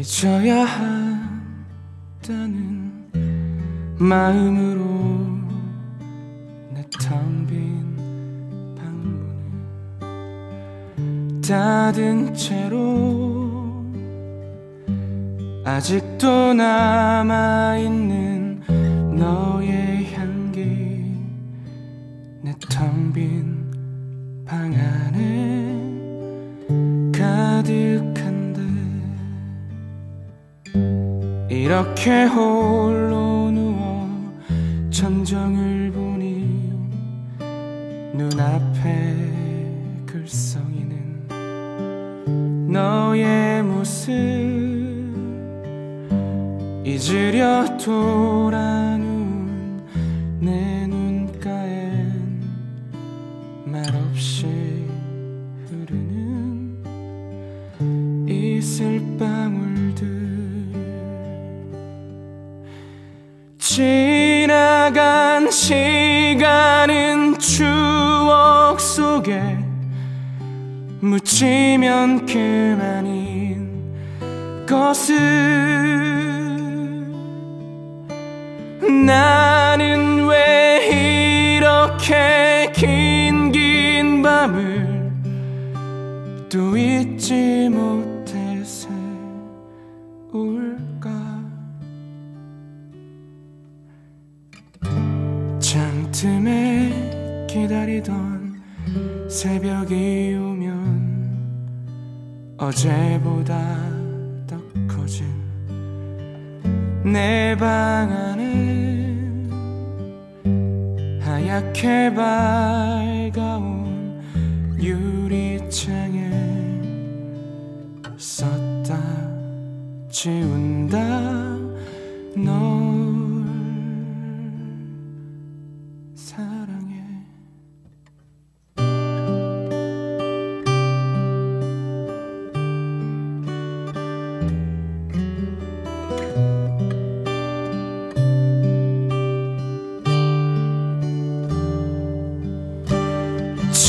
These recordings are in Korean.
잊어야 한다는 마음으로 내 텅 빈 방문을 닫은 채로 아직도 남아있는 너의 향기 내 텅 빈 방 안에 가득 이렇게 홀로 누워 천정을 보니 눈앞에 글썽이는 너의 모습. 잊으려 돌아눈 내 눈가엔 말없이 흐르는 이슬방울 지나간 시간은 추억 속에 묻히면 그만인 것을. 나는 왜 이렇게 긴 긴 밤을 또 잊지 못해 세울까 기다리던 새벽이 오면 어제보다 더 커진 내 방 안에 하얗게 밝아온 유리창에 썼다 지운다. 널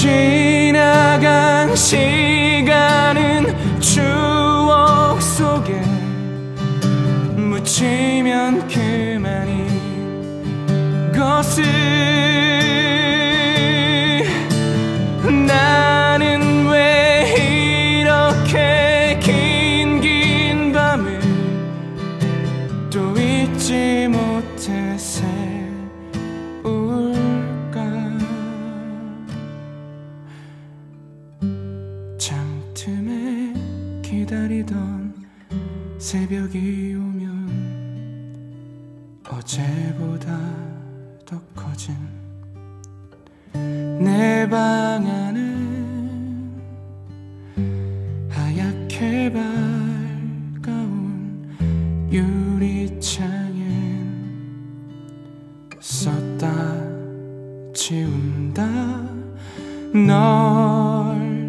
지나간 시간은 추억 속에 묻히면 그만인 것을 새벽이 오면 어제보다 더 커진 내 방 안에 하얗게 밝아온 유리창엔 썼다 지운다. 널